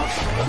I'm sorry.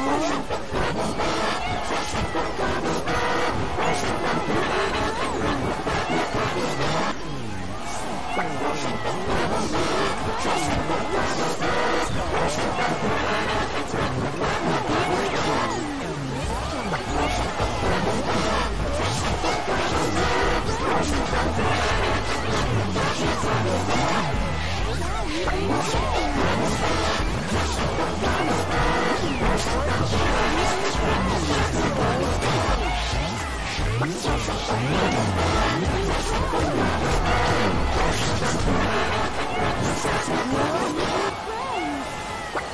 Oh.